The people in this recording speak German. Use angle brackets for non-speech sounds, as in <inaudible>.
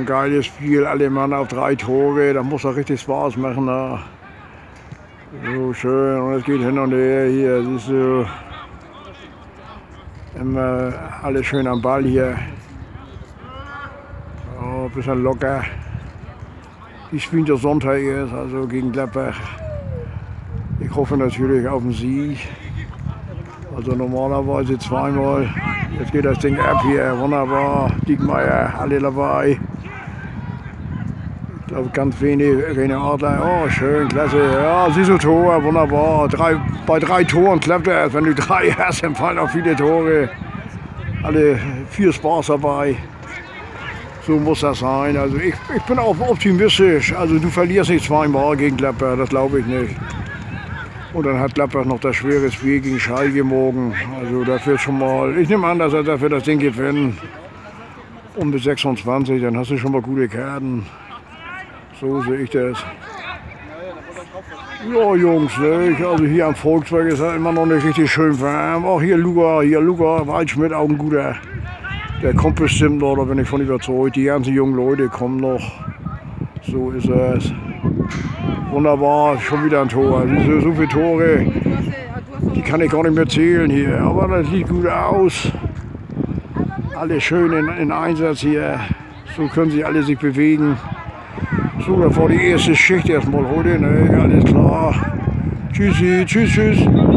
ein geiles Spiel, alle Mann auf drei Tore, da muss doch richtig Spaß machen. Da. So schön, und es geht hin und her hier, siehst du. Immer alles schön am Ball hier. Oh, ein bisschen locker. Die spielen der Sonntag jetzt, also gegen Gladbach. Ich hoffe natürlich auf den Sieg. Also normalerweise zweimal. Jetzt geht das Ding ab hier. Wunderbar. Diekmeier, alle dabei. Ich glaube ganz wenig. René Adler. Oh, schön, klasse. Ja, siehst du Tor. Wunderbar. Drei, bei drei Toren klappt das. Wenn du drei <laughs> hast, dann fallen auch viele Tore. Alle vier Spaß dabei. So muss das sein. Also ich, ich bin auch optimistisch. Also du verlierst nicht zweimal gegen Gladbach, das glaube ich nicht. Und dann hat Gladbach noch das schwere Spiel gegen Schalke morgen. Also wird schon mal, ich nehme an, dass er dafür das Ding gewinnen. Um bis 26, dann hast du schon mal gute Karten. So sehe ich das. Ja, Jungs, ne? also hier am Volkswagen ist es immer noch nicht richtig schön warm. Auch hier Luga, hier Luga, Waldschmidt, auch ein guter. Der kommt bestimmt noch, da bin ich von überzeugt. Die ganzen jungen Leute kommen noch. So ist es. Wunderbar, schon wieder ein Tor. So, so viele Tore, die kann ich gar nicht mehr zählen hier. Aber das sieht gut aus. Alle schön in, in Einsatz hier. So können sie alle sich bewegen. So, das war die erste Schicht erstmal heute. Ne? Alles klar. Tschüssi, tschüss, tschüss.